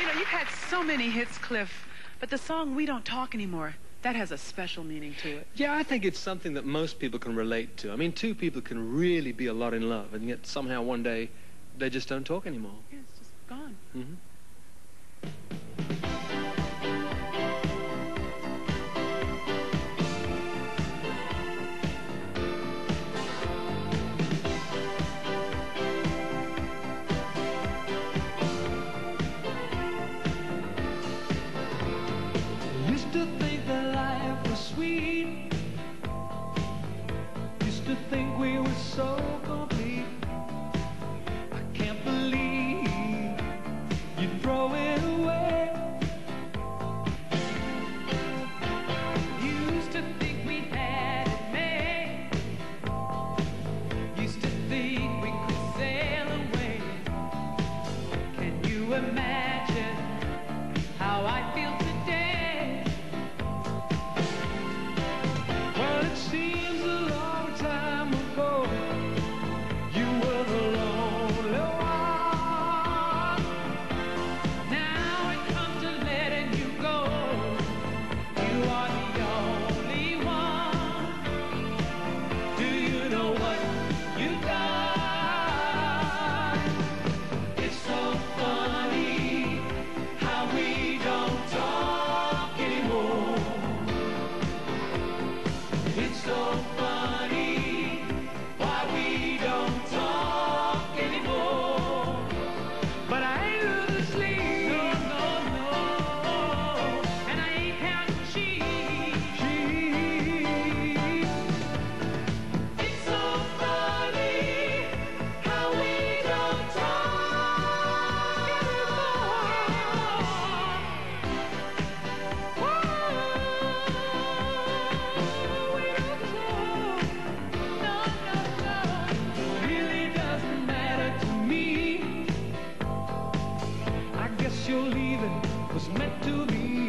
You know, you've had so many hits, Cliff, but the song We Don't Talk Anymore, that has a special meaning to it. Yeah, I think it's something that most people can relate to. I mean, two people can really be a lot in love, and yet somehow one day they just don't talk anymore. Yeah, it's just gone. hmm to think we were so complete. I can't believe you throw it away. Used to think we had it made. Used to think we could sail away. Can you imagine? meant to be.